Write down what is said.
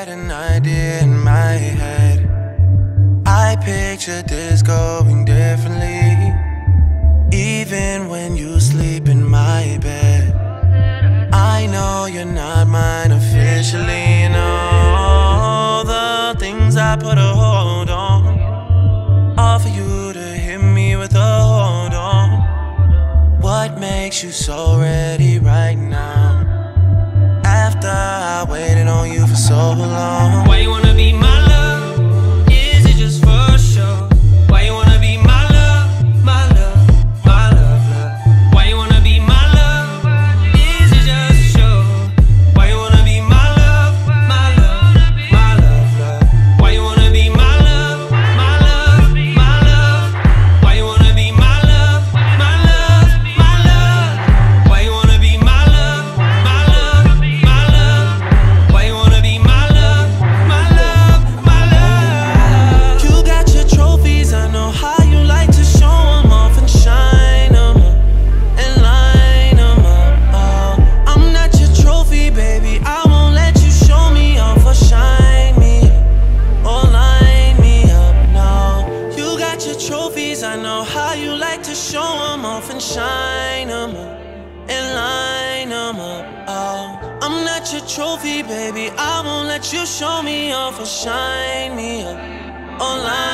had an idea in my head. I pictured this going differently. Even when you sleep in my bed, I know you're not mine officially. And all the things I put a hold on, all for you to hit me with a hold on. What makes you so ready right now? For so long. Know how you like to show 'em off and shine 'em up and line 'em up. Oh, I'm not your trophy, baby. I won't let you show me off or shine me up or line me